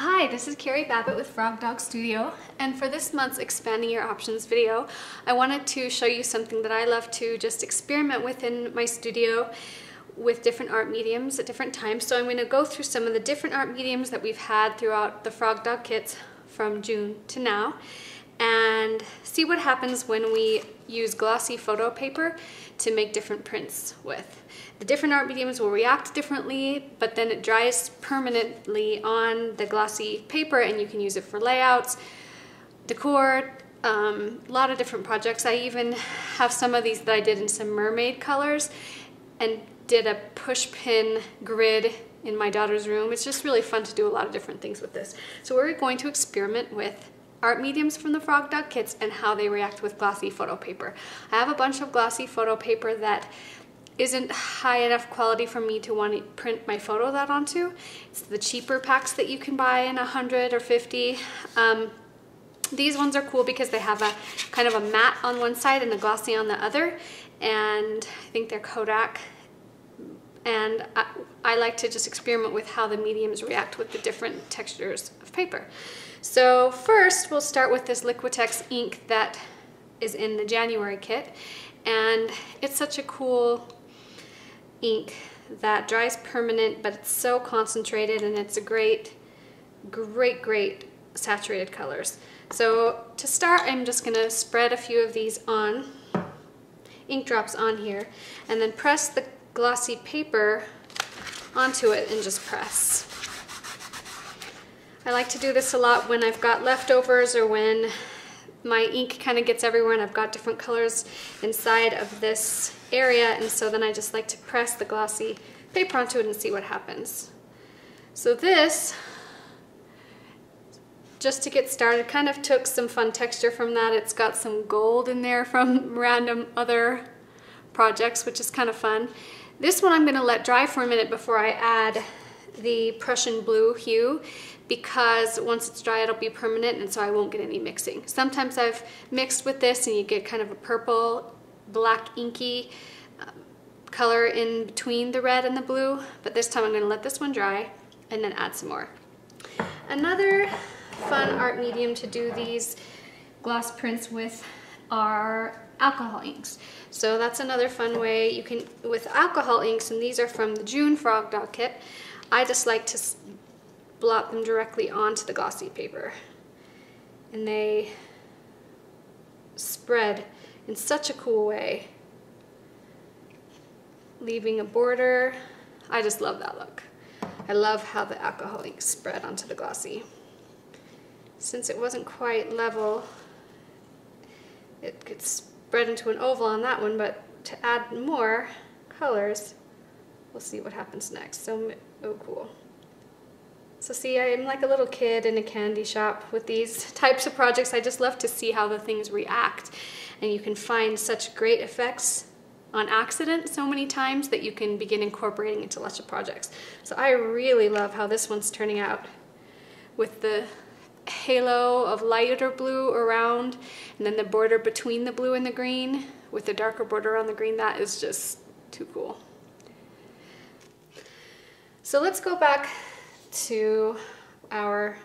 Hi, this is Carrie Babbitt with Frog Dog Studio, and for this month's Expanding Your Options video, I wanted to show you something that I love to just experiment with in my studio with different art mediums at different times. So I'm going to go through some of the different art mediums that we've had throughout the Frog Dog kits from June to now, and see what happens when we use glossy photo paper to make different prints with. The different art mediums will react differently, but then it dries permanently on the glossy paper and you can use it for layouts, decor, um, a lot of different projects. I even have some of these that I did in some mermaid colors and did a push pin grid in my daughter's room. It's just really fun to do a lot of different things with this. So we're going to experiment with art mediums from the Frog Dog kits and how they react with glossy photo paper. I have a bunch of glossy photo paper that isn't high enough quality for me to want to print my photo that onto. It's the cheaper packs that you can buy in 100 or 50. Um, these ones are cool because they have a kind of a matte on one side and a glossy on the other. And I think they're Kodak. And I, I like to just experiment with how the mediums react with the different textures of paper. So first we'll start with this Liquitex ink that is in the January kit. And it's such a cool ink that dries permanent, but it's so concentrated and it's a great, great, great saturated colors. So to start, I'm just gonna spread a few of these on, ink drops on here, and then press the glossy paper onto it and just press. I like to do this a lot when I've got leftovers or when my ink kind of gets everywhere and I've got different colors inside of this area and so then I just like to press the glossy paper onto it and see what happens. So this, just to get started, kind of took some fun texture from that. It's got some gold in there from random other projects, which is kind of fun. This one I'm going to let dry for a minute before I add the Prussian blue hue because once it's dry it'll be permanent and so I won't get any mixing. Sometimes I've mixed with this and you get kind of a purple, black inky um, color in between the red and the blue, but this time I'm going to let this one dry and then add some more. Another fun art medium to do these gloss prints with are alcohol inks. So that's another fun way you can, with alcohol inks, and these are from the June Frog Kit, I just like to blot them directly onto the glossy paper. And they spread in such a cool way, leaving a border. I just love that look. I love how the alcohol ink spread onto the glossy. Since it wasn't quite level, it gets spread into an oval on that one, but to add more colors, we'll see what happens next. So, oh cool. So see, I'm like a little kid in a candy shop with these types of projects. I just love to see how the things react. And you can find such great effects on accident so many times that you can begin incorporating into lots of projects. So I really love how this one's turning out with the halo of lighter blue around and then the border between the blue and the green with the darker border on the green. That is just too cool. So let's go back to our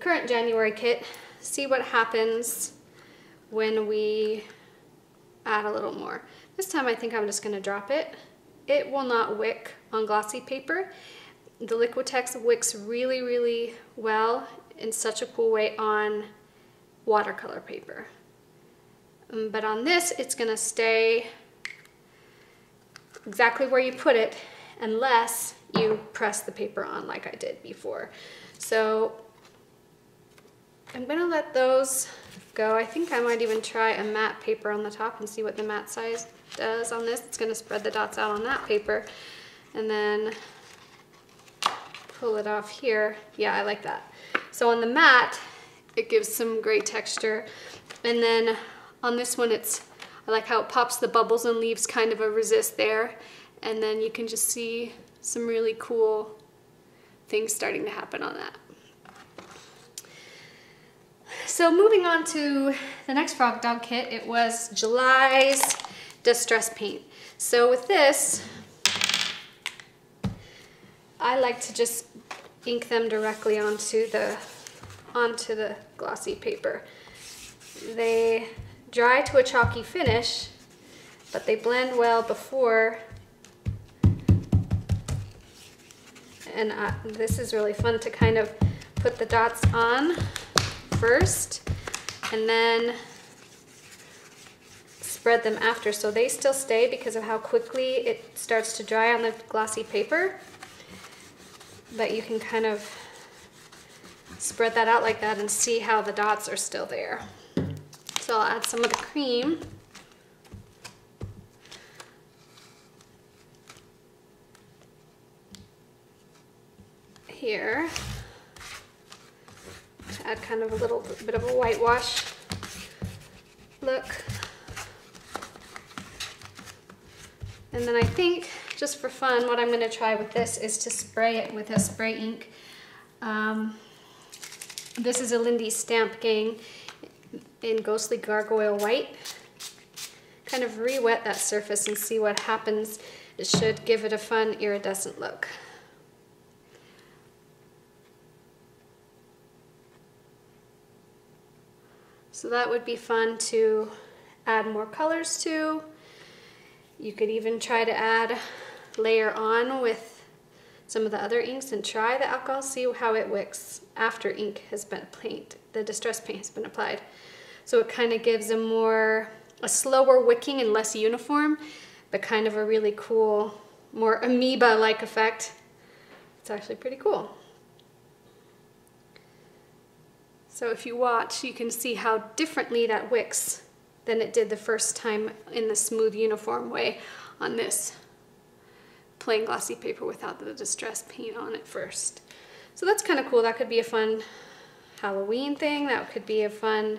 current January kit, see what happens when we add a little more. This time I think I'm just gonna drop it. It will not wick on glossy paper. The Liquitex wicks really, really well in such a cool way on watercolor paper. Um, but on this, it's gonna stay exactly where you put it unless you press the paper on like I did before. So I'm gonna let those go. I think I might even try a matte paper on the top and see what the matte size does on this. It's gonna spread the dots out on that paper and then pull it off here. Yeah, I like that. So on the matte, it gives some great texture. And then on this one, it's I like how it pops the bubbles and leaves kind of a resist there. And then you can just see some really cool things starting to happen on that. So moving on to the next Frog Dog kit, it was July's Distress Paint. So with this, I like to just ink them directly onto the onto the glossy paper. They dry to a chalky finish, but they blend well before. And uh, this is really fun to kind of put the dots on first and then spread them after so they still stay because of how quickly it starts to dry on the glossy paper but you can kind of spread that out like that and see how the dots are still there. So I'll add some of the cream. Here. To add kind of a little bit of a whitewash look. And then I think, just for fun, what I'm gonna try with this is to spray it with a spray ink. Um, this is a Lindy Stamp Gang in Ghostly Gargoyle White. Kind of re-wet that surface and see what happens. It should give it a fun iridescent look. So that would be fun to add more colors to. You could even try to add layer on with some of the other inks and try the alcohol, see how it wicks after ink has been paint, the distress paint has been applied. So it kind of gives a more, a slower wicking and less uniform, but kind of a really cool, more amoeba-like effect. It's actually pretty cool. So if you watch, you can see how differently that wicks than it did the first time in the smooth uniform way on this plain glossy paper without the distress paint on it first. So that's kind of cool. That could be a fun Halloween thing. That could be a fun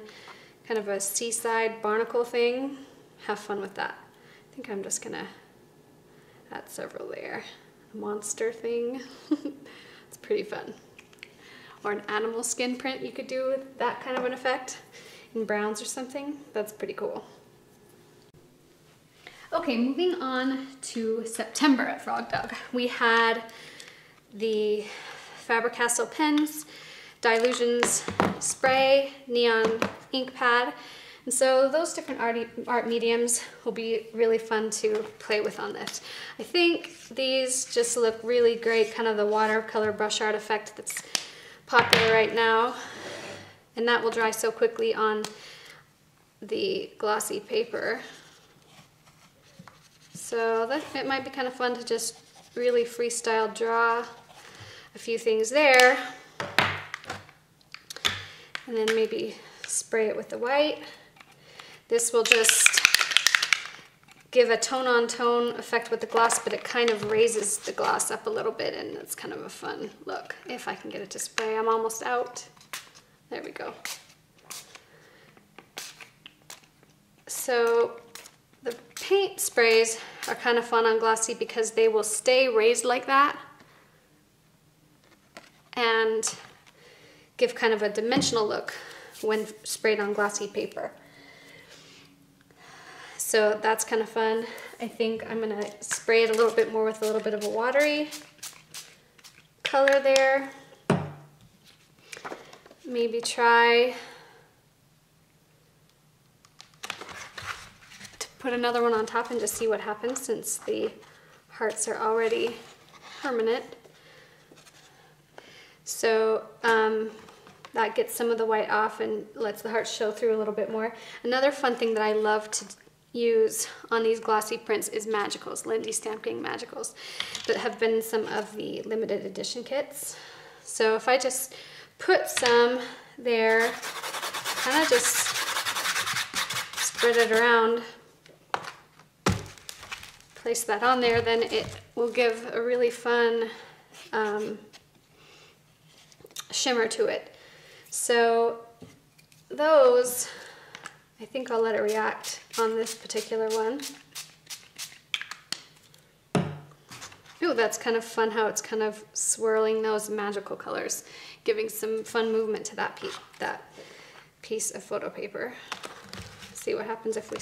kind of a seaside barnacle thing. Have fun with that. I think I'm just gonna add several there. Monster thing. it's pretty fun. Or an animal skin print you could do with that kind of an effect in browns or something. That's pretty cool. Okay, moving on to September at Frog Dog. We had the Faber-Castell pens, Dylusions spray, neon ink pad, and so those different art, art mediums will be really fun to play with on this. I think these just look really great, kind of the watercolor brush art effect that's popular right now. And that will dry so quickly on the glossy paper. So that, it might be kind of fun to just really freestyle draw a few things there. And then maybe spray it with the white. This will just give a tone-on-tone -tone effect with the gloss, but it kind of raises the gloss up a little bit and it's kind of a fun look. If I can get it to spray, I'm almost out. There we go. So the paint sprays are kind of fun on glossy because they will stay raised like that and give kind of a dimensional look when sprayed on glossy paper. So that's kind of fun. I think I'm gonna spray it a little bit more with a little bit of a watery color there. Maybe try to put another one on top and just see what happens since the hearts are already permanent. So um, that gets some of the white off and lets the heart show through a little bit more. Another fun thing that I love to use on these glossy prints is magicals, Lindy Stamp Gang magicals that have been some of the limited edition kits. So if I just put some there, kind of just spread it around place that on there, then it will give a really fun um, shimmer to it. So those, I think I'll let it react on this particular one. Ooh, that's kind of fun how it's kind of swirling those magical colors, giving some fun movement to that piece, that piece of photo paper. See what happens if we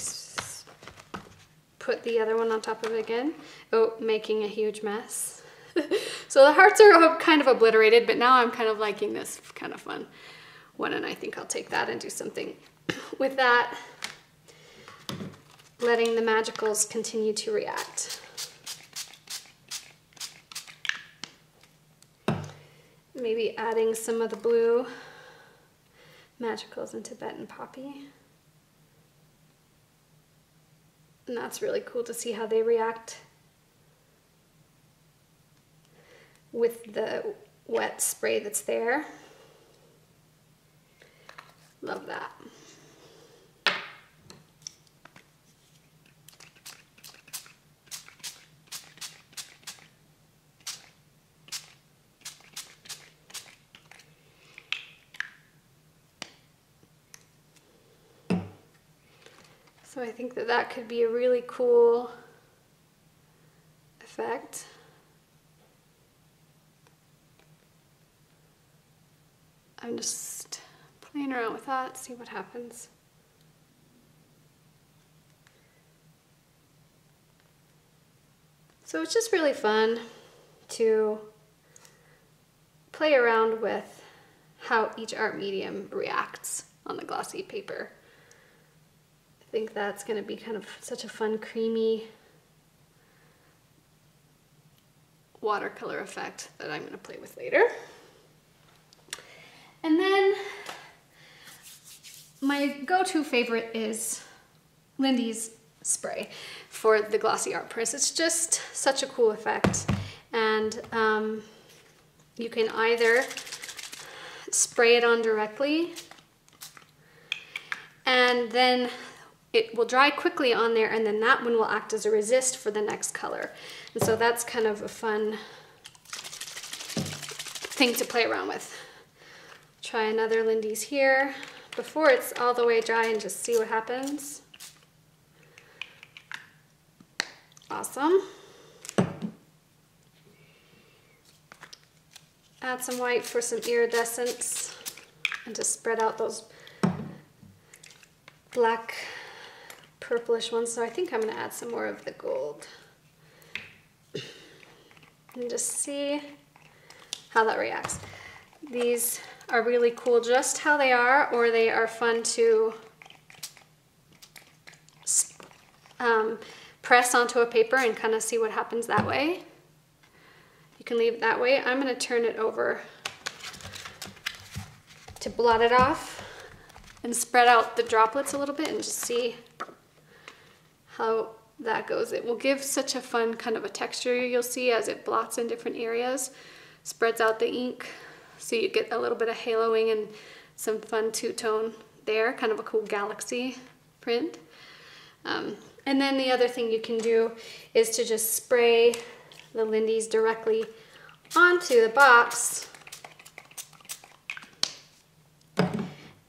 put the other one on top of it again. Oh, making a huge mess. so the hearts are kind of obliterated, but now I'm kind of liking this kind of fun one, and I think I'll take that and do something with that, letting the magicals continue to react. Maybe adding some of the blue magicals into Tibetan Poppy. And that's really cool to see how they react with the wet spray that's there. Love that. So I think that that could be a really cool effect. I'm just playing around with that, see what happens. So it's just really fun to play around with how each art medium reacts on the glossy paper. I think that's going to be kind of such a fun creamy watercolor effect that I'm going to play with later. And then my go-to favorite is Lindy's spray for the glossy art press. It's just such a cool effect. And um, you can either spray it on directly and then it will dry quickly on there and then that one will act as a resist for the next color. And so that's kind of a fun thing to play around with. Try another Lindy's here before it's all the way dry and just see what happens. Awesome. Add some white for some iridescence and to spread out those black purplish ones. So I think I'm gonna add some more of the gold. And just see how that reacts. These are really cool just how they are, or they are fun to um, press onto a paper and kind of see what happens that way. You can leave it that way. I'm going to turn it over to blot it off and spread out the droplets a little bit and just see how that goes. It will give such a fun kind of a texture you'll see as it blots in different areas, spreads out the ink so you get a little bit of haloing and some fun two-tone there, kind of a cool galaxy print. Um, and then the other thing you can do is to just spray the Lindy's directly onto the box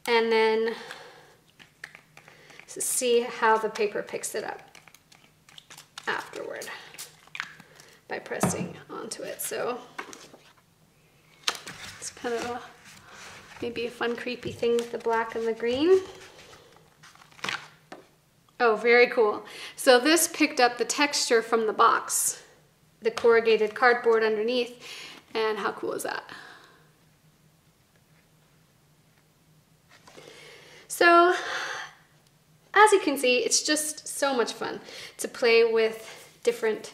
and then see how the paper picks it up afterward by pressing onto it. So it's kind of a, maybe a fun creepy thing with the black and the green. Oh, very cool. So this picked up the texture from the box, the corrugated cardboard underneath, and how cool is that? So, as you can see, it's just so much fun to play with different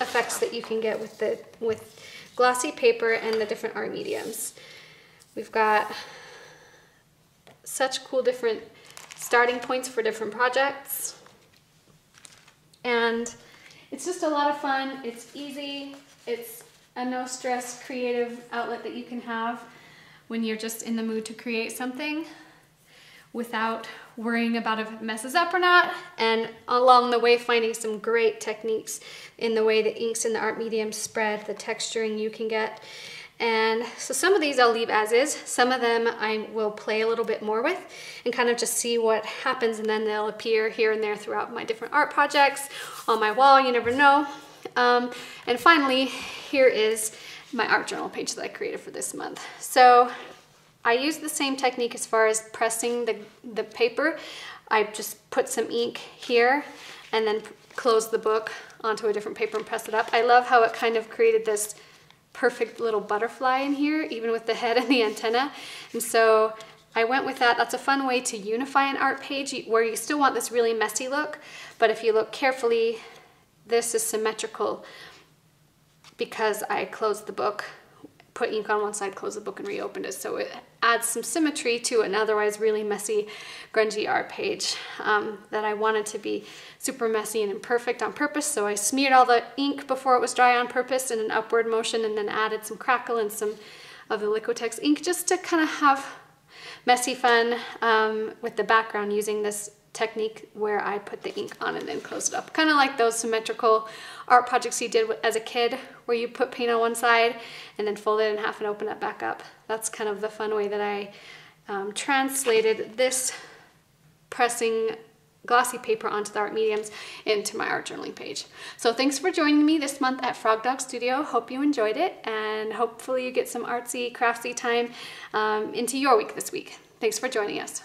effects that you can get with the with glossy paper and the different art mediums. We've got such cool different starting points for different projects. And it's just a lot of fun. It's easy. It's a no stress creative outlet that you can have when you're just in the mood to create something without worrying about if it messes up or not. And along the way, finding some great techniques in the way the inks and the art medium spread, the texturing you can get. And so some of these I'll leave as is. Some of them I will play a little bit more with and kind of just see what happens and then they'll appear here and there throughout my different art projects, on my wall, you never know. Um, and finally, here is my art journal page that I created for this month. So I use the same technique as far as pressing the, the paper. I just put some ink here and then close the book onto a different paper and press it up. I love how it kind of created this perfect little butterfly in here, even with the head and the antenna. And so I went with that. That's a fun way to unify an art page where you still want this really messy look, but if you look carefully, this is symmetrical because I closed the book, put ink on one side, closed the book, and reopened it. So it adds some symmetry to an otherwise really messy, grungy art page um, that I wanted to be super messy and imperfect on purpose. So I smeared all the ink before it was dry on purpose in an upward motion and then added some crackle and some of the Liquitex ink just to kind of have messy fun um, with the background using this technique where I put the ink on and then close it up. Kind of like those symmetrical art projects you did as a kid where you put paint on one side and then fold it in half and open it back up. That's kind of the fun way that I um, translated this pressing glossy paper onto the art mediums into my art journaling page. So thanks for joining me this month at Frog Dog Studio. Hope you enjoyed it and hopefully you get some artsy, craftsy time um, into your week this week. Thanks for joining us.